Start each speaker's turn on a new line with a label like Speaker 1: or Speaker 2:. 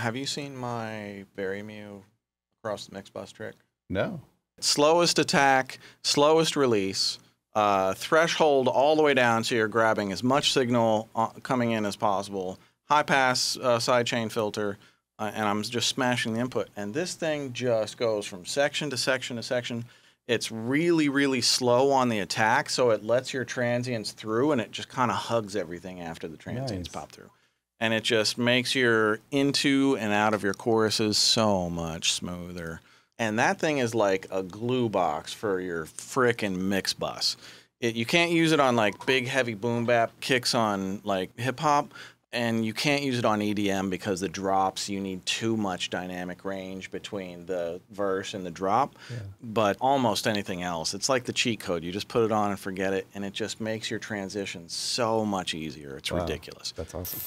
Speaker 1: Have you seen my Mu across the mix bus trick?
Speaker 2: No.
Speaker 1: Slowest attack, slowest release, uh, threshold all the way down so you're grabbing as much signal uh, coming in as possible. High pass uh, sidechain filter, uh, and I'm just smashing the input. And this thing just goes from section to section to section. It's really, really slow on the attack, so it lets your transients through, and it just kind of hugs everything after the transients
Speaker 2: Nice.
Speaker 1: pop through. And it just makes your into and out of your choruses so much smoother. And that thing is like a glue box for your frickin' mix bus. It, you can't use it on like big heavy boom bap kicks on like hip hop, and you can't use it on EDM because the drops you need too much dynamic range between the verse and the drop. But almost anything else, it's like the cheat code. You just put it on and forget it, and it just makes your transition so much easier. It's
Speaker 2: Wow.
Speaker 1: ridiculous.
Speaker 2: That's awesome.